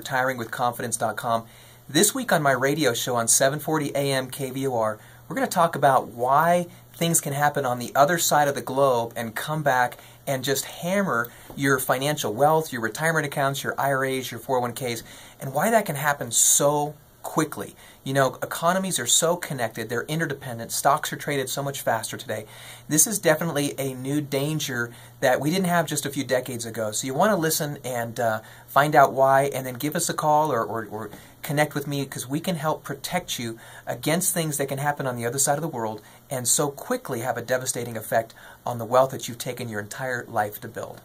retiringwithconfidence.com. This week on my radio show on 740 AM KVOR, we're going to talk about why things can happen on the other side of the globe and come back and just hammer your financial wealth, your retirement accounts, your IRAs, your 401ks, and why that can happen so quickly. You know, economies are so connected, they're interdependent, stocks are traded so much faster today. This is definitely a new danger that we didn't have just a few decades ago. So you want to listen and uh, find out why, and then give us a call or, or, or connect with me because we can help protect you against things that can happen on the other side of the world and so quickly have a devastating effect on the wealth that you've taken your entire life to build.